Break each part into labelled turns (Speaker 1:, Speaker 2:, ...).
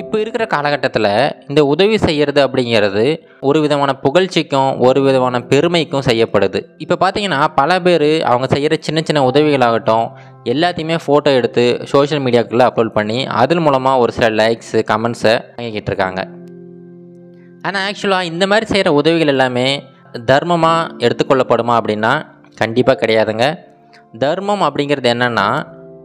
Speaker 1: இப்போ இருக்கிற காலகட்டத்தில் இந்த உதவி செய்கிறது அப்படிங்கிறது ஒரு விதமான புகழ்ச்சிக்கும் ஒரு விதமான பெருமைக்கும் செய்யப்படுது. இப்போ பார்த்தீங்கன்னா பல பேர் அவங்க செய்கிற சின்ன சின்ன உதவிகளாகட்டும் எல்லாத்தையுமே ஃபோட்டோ எடுத்து சோஷியல் மீடியாக்குள்ளே அப்லோட் பண்ணி அதன் மூலமாக ஒரு சில லைக்ஸு கமெண்ட்ஸை வாங்கிக்கிட்டு இருக்காங்க. ஆனால் ஆக்சுவலாக இந்த மாதிரி செய்கிற உதவிகள் எல்லாமே தர்மமாக எடுத்துக்கொள்ளப்படுமா அப்படின்னா கண்டிப்பாக கிடையாதுங்க. தர்மம் அப்படிங்கிறது என்னென்னா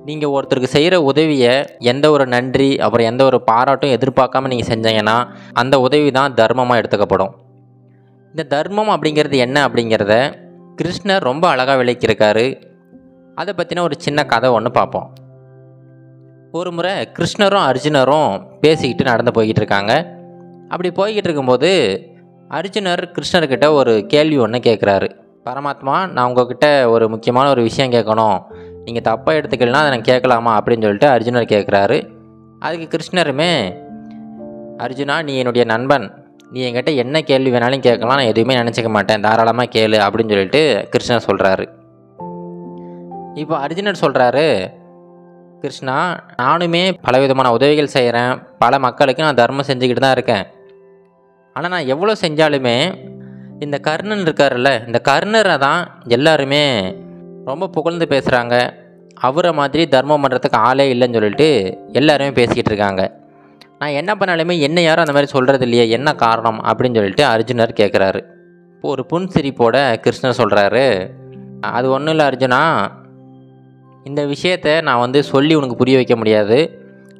Speaker 1: நீங்கள் ஒருத்தருக்கு செய்கிற உதவியை எந்த ஒரு நன்றி அப்புறம் எந்த ஒரு பாராட்டும் எதிர்பார்க்காம நீங்கள் செஞ்சீங்கன்னா அந்த உதவி தான் தர்மமாக எடுத்துக்கப்படும். இந்த தர்மம் அப்படிங்கிறது என்ன அப்படிங்கிறத கிருஷ்ணர் ரொம்ப அழகாக விளக்கியிருக்காரு. அதை பற்றின ஒரு சின்ன கதை ஒன்று பார்ப்போம். ஒரு முறை கிருஷ்ணரும் அர்ஜுனரும் பேசிக்கிட்டு நடந்து போய்கிட்டு இருக்காங்க அப்படி போய்கிட்டு இருக்கும்போது அர்ஜுனர் கிருஷ்ணர்கிட்ட ஒரு கேள்வி ஒன்று கேட்குறாரு பரமாத்மா நான் உங்ககிட்ட ஒரு முக்கியமான ஒரு விஷயம் கேட்கணும். நீங்கள் தப்பாக எடுத்துக்கலனா அதை நான் கேட்கலாமா அப்படின்னு சொல்லிட்டு அர்ஜுனர் கேட்குறாரு. அதுக்கு கிருஷ்ணருமே அர்ஜுனா நீ என்னுடைய நண்பன். நீ என்கிட்ட என்ன கேள்வி வேணாலும் கேட்கலாம். நான் எதுவுமே நினச்சிக்க மாட்டேன். தாராளமாக கேளு அப்படின்னு சொல்லிட்டு கிருஷ்ணர் சொல்கிறாரு இப்போ அர்ஜுனர் சொல்கிறாரு கிருஷ்ணா நானுமே பலவிதமான உதவிகள் செய்கிறேன் பல மக்களுக்கு நான் தர்மம் செஞ்சுக்கிட்டு தான் இருக்கேன். ஆனால் நான் எவ்வளோ செஞ்சாலுமே இந்த கர்ணன் இருக்கார்ல இந்த கர்ணரை தான் எல்லாருமே ரொம்ப புகழ்ந்து பேசுகிறாங்க அவரை மாதிரி தர்மம் பண்ணுறதுக்கு ஆளே இல்லைன்னு சொல்லிட்டு எல்லாருமே பேசிக்கிட்டு இருக்காங்க. நான் என்ன பண்ணாலுமே என்ன யாரும் அந்த மாதிரி சொல்கிறது இல்லையே என்ன காரணம் அப்படின்னு சொல்லிட்டு அர்ஜுனர் கேட்குறாரு இப்போ ஒரு புன்சிரிப்போட கிருஷ்ணர் சொல்கிறாரு அது ஒன்றும் இல்லை அர்ஜுனா இந்த விஷயத்தை நான் வந்து சொல்லி உனக்கு புரிய வைக்க முடியாது.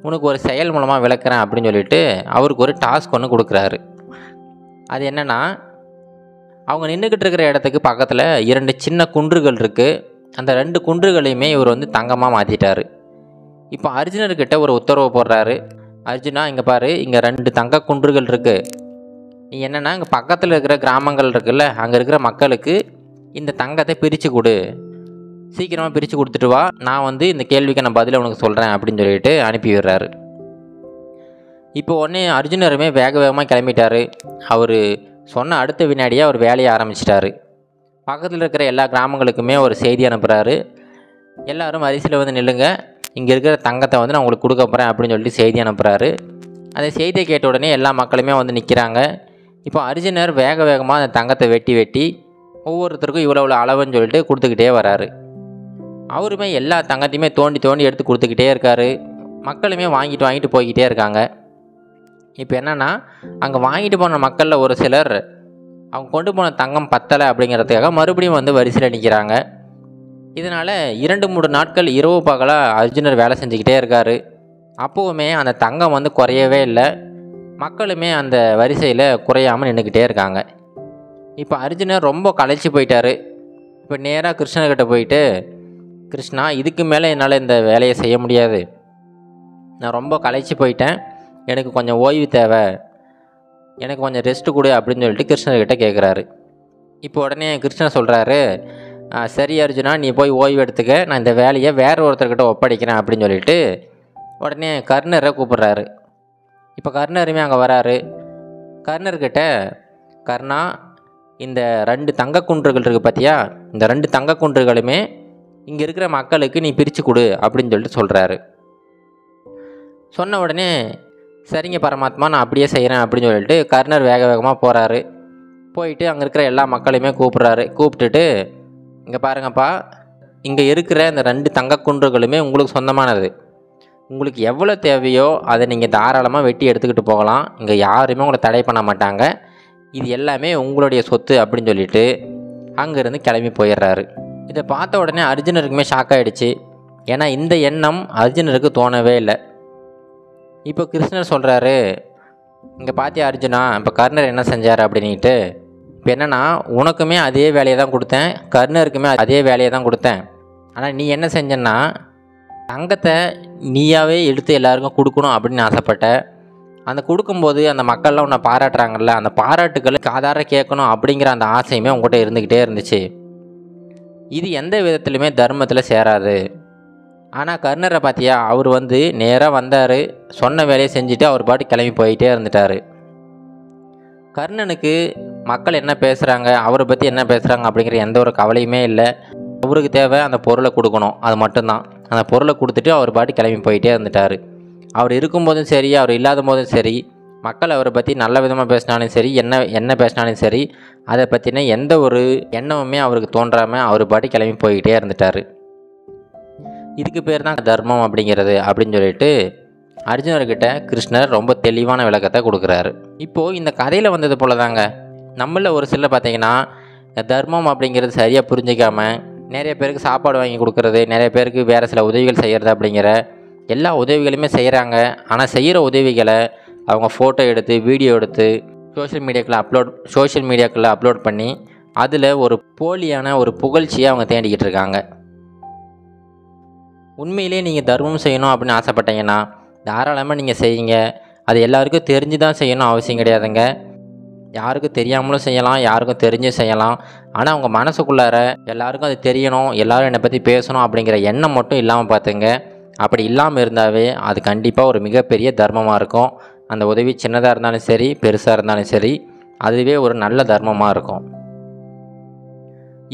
Speaker 1: உனக்கு ஒரு செயல் மூலமாக விளக்குறேன் அப்படின்னு சொல்லிட்டு அவருக்கு ஒரு டாஸ்க் ஒன்று கொடுக்குறாரு. அது என்னென்னா அவங்க நின்றுக்கிட்டு இருக்கிற இடத்துக்கு பக்கத்தில் இரண்டு சின்ன குன்றுகள் இருக்குது அந்த ரெண்டு குன்றுகளையுமே இவர் வந்து தங்கமாக மாற்றிட்டார் இப்போ அர்ஜுனர்கிட்ட ஒரு உத்தரவு போடுறாரு. அர்ஜுனா இங்கே பாரு இங்கே ரெண்டு தங்க குன்றுகள் இருக்குது நீ என்னென்னா இங்கே பக்கத்தில் இருக்கிற கிராமங்கள் இருக்குல்ல அங்கே இருக்கிற மக்களுக்கு இந்த தங்கத்தை பிரித்து கொடு. சீக்கிரமாக பிரித்து கொடுத்துட்டு வா. நான் வந்து இந்த கேள்விக்கு நான் பதிலை உனக்கு சொல்கிறேன் அப்படின்னு சொல்லிட்டு அனுப்பி விடுறாரு. இப்போ உடனே அர்ஜுனருமே வேக வேகமாக கிளம்பிட்டார். அவர் சொன்ன அடுத்த வினாடியே அவர் வேலையை ஆரம்பிச்சிட்டாரு. பக்கத்தில் இருக்கிற எல்லா கிராமங்களுக்குமே ஒரு செய்தி அனுப்புகிறாரு எல்லாரும் வரிசையில் வந்து நில்லுங்க. இங்கே இருக்கிற தங்கத்தை வந்து நான் உங்களுக்கு கொடுக்க போகிறேன் அப்படின்னு சொல்லிட்டு செய்தி அனுப்புகிறாரு அந்த செய்தியை கேட்ட உடனே எல்லா மக்களுமே வந்து நிற்கிறாங்க இப்போ அர்ஜுனர் வேக வேகமாக அந்த தங்கத்தை வெட்டி வெட்டி ஒவ்வொருத்தருக்கும் இவ்வளோ இவ்வளோ அளவுன்னு சொல்லிட்டு கொடுத்துக்கிட்டே வராரு. அவருமே எல்லா தங்கத்தையுமே தோண்டி தோண்டி எடுத்து கொடுத்துக்கிட்டே இருக்காரு. மக்களுமே வாங்கிட்டு வாங்கிட்டு போய்கிட்டே இருக்காங்க. இப்போ என்னென்னா அங்கே வாங்கிட்டு போன மக்களில் ஒரு சிலர் அவங்க கொண்டு போன தங்கம் பத்தலை அப்படிங்கிறதுக்காக மறுபடியும் வந்து வரிசையில் நிற்கிறாங்க இதனால் இரண்டு மூணு நாட்கள் இரவு பகலாக அர்ஜுனர் வேலை செஞ்சுக்கிட்டே இருக்கார். அப்போவுமே அந்த தங்கம் வந்து குறையவே இல்லை. மக்களுமே அந்த வரிசையில் குறையாமல் நின்றுக்கிட்டே இருக்காங்க. இப்போ அர்ஜுனர் ரொம்ப களைச்சி போயிட்டாரு. இப்போ நேராக கிருஷ்ணர்கிட்ட போயிட்டு கிருஷ்ணா இதுக்கு மேலே என்னால் இந்த வேலையை செய்ய முடியாது. நான் ரொம்ப களைச்சி போயிட்டேன். எனக்கு கொஞ்சம் ஓய்வு தேவை. எனக்கு கொஞ்சம் ரெஸ்ட்டு கொடு அப்படின்னு சொல்லிட்டு கிருஷ்ணர்கிட்ட கேட்குறாரு இப்போ உடனே கிருஷ்ணர் சொல்கிறாரு சரி அர்ஜுனா நீ போய் ஓய்வு எடுத்துக்க. நான் இந்த வேலையை வேறு ஒருத்தர்கிட்ட ஒப்படைக்கிறேன் அப்படின்னு சொல்லிட்டு உடனே கர்ணரை கூப்பிட்றாரு. இப்போ கர்ணருமே அங்கே வராரு. கர்ணர்கிட்ட கர்ணா இந்த ரெண்டு தங்க குன்றுகள் இருக்குது பார்த்தியா இந்த ரெண்டு தங்க குன்றுகளுமே இங்கே இருக்கிற மக்களுக்கு நீ பிரித்து கொடு அப்படின்னு சொல்லிட்டு சொல்கிறாரு சொன்ன உடனே சரிங்க பரமாத்மா நான் அப்படியே செய்கிறேன் அப்படின்னு சொல்லிட்டு கர்ணர் வேக வேகமாக போகிறாரு போயிட்டு அங்கே இருக்கிற எல்லா மக்களையுமே கூப்பிட்றாரு. கூப்பிட்டுட்டு இங்கே பாருங்கப்பா இங்கே இருக்கிற இந்த ரெண்டு தங்க குன்றுகளுமே உங்களுக்கு சொந்தமானது. உங்களுக்கு எவ்வளோ தேவையோ அதை நீங்கள் தாராளமாக வெட்டி எடுத்துக்கிட்டு போகலாம். இங்கே யாருமே உங்களை தடை பண்ண மாட்டாங்க. இது எல்லாமே உங்களுடைய சொத்து அப்படின்னு சொல்லிட்டு அங்கேருந்து கிளம்பி போயிடுறாரு. இதை பார்த்த உடனே அர்ஜுனருக்குமே ஷாக் ஆகிடுச்சு ஏன்னா இந்த எண்ணம் அர்ஜுனருக்கு தோணவே இல்லை. இப்போ கிருஷ்ணர் சொல்கிறாரு இங்கே பாத்தியா அர்ஜுனா இப்போ கர்ணர் என்ன செஞ்சார்? அப்படின்ட்டு இப்போ என்னென்னா உனக்குமே அதே வேலையை தான் கொடுத்தேன் கர்ணருக்குமே அதே வேலையை தான் கொடுத்தேன். ஆனால் நீ என்ன செஞ்சன்னா தங்கத்தை நீயாவே எடுத்து எல்லாருக்கும் கொடுக்கணும் அப்படின்னு ஆசைப்பட்ட. அந்த கொடுக்கும்போது அந்த மக்கள்லாம் உன்னை பாராட்டுறாங்கல்ல அந்த பாராட்டுக்களை காதார கேட்கணும் அப்படிங்கிற அந்த ஆசையுமே உங்கள்கிட்ட இருந்துக்கிட்டே இருந்துச்சு. இது எந்த விதத்துலையுமே தர்மத்தில் சேராது. ஆனால் கர்ணரை பார்த்தியா அவர் வந்து நேராக வந்தார். சொன்ன வேலையை செஞ்சுட்டு அவர் பாட்டு கிளம்பி போயிட்டே இருந்துட்டார். கர்ணனுக்கு மக்கள் என்ன பேசுகிறாங்க அவரை பற்றி என்ன பேசுகிறாங்க அப்படிங்கிற எந்த ஒரு கவலையுமே இல்லை. அவருக்கு தேவை அந்த பொருளை கொடுக்கணும். அது மட்டும்தான். அந்த பொருளை கொடுத்துட்டு அவர் பாட்டு கிளம்பி போயிட்டே இருந்துட்டார். அவர் இருக்கும்போதும் சரி அவர் இல்லாத போதும் சரி மக்கள் அவரை பற்றி நல்ல விதமாக பேசினாலும் சரி என்ன என்ன பேசினாலும் சரி அதை பற்றின எந்த ஒரு எண்ணமுமே அவருக்கு தோன்றாமல் அவர் பாட்டு கிளம்பி போய்கிட்டே இருந்துட்டார். இதுக்கு பேர் தான் தர்மம் அப்படிங்கிறது அப்படின்னு சொல்லிட்டு அர்ஜுனர்கிட்ட கிருஷ்ணர் ரொம்ப தெளிவான விளக்கத்தை கொடுக்குறாரு. இப்போது இந்த கதையில் வந்தது போல தாங்க நம்மள ஒரு சிலர் பார்த்தீங்கன்னா தர்மம் அப்படிங்கிறது சரியாக புரிஞ்சிக்காம நிறைய பேருக்கு சாப்பாடு வாங்கி கொடுக்குறது நிறைய பேருக்கு வேறு சில உதவிகள் செய்கிறது அப்படிங்கிற எல்லா உதவிகளுமே செய்கிறாங்க ஆனால் செய்கிற உதவிகளை அவங்க ஃபோட்டோ எடுத்து வீடியோ எடுத்து சோஷியல் மீடியாக்களை அப்லோட் சோஷியல் மீடியாக்களில் அப்லோட் பண்ணி அதில் ஒரு போலியான ஒரு புகழ்ச்சியை அவங்க தேடிக்கிட்டு இருக்காங்க. உண்மையிலே நீங்கள் தர்மம் செய்யணும் அப்படின்னு ஆசைப்பட்டீங்கன்னா தாராளமாக நீங்கள் செய்யுங்க. அது எல்லாருக்கும் தெரிஞ்சு தான் செய்யணும் அவசியம் கிடையாதுங்க. யாருக்கும் தெரியாமலும் செய்யலாம் யாருக்கும் தெரிஞ்சும் செய்யலாம். ஆனால் உங்கள் மனசுக்குள்ளார எல்லாருக்கும் அது தெரியணும் எல்லோரும் என்னை பற்றி பேசணும் அப்படிங்கிற எண்ணம் மட்டும் இல்லாமல் பார்த்துங்க. அப்படி இல்லாமல் இருந்தாவே அது கண்டிப்பாக ஒரு மிகப்பெரிய தர்மமாக இருக்கும். அந்த உதவி சின்னதாக இருந்தாலும் சரி பெருசாக இருந்தாலும் சரி அதுவே ஒரு நல்ல தர்மமாக இருக்கும்.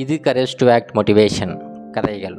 Speaker 1: இது கரேஜ் டு ஆக்ட் மோட்டிவேஷன் கதைகள்.